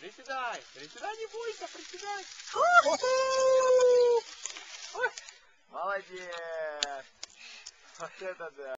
Приседай, приседай, не бойся, приседай. Молодец. Вот это да.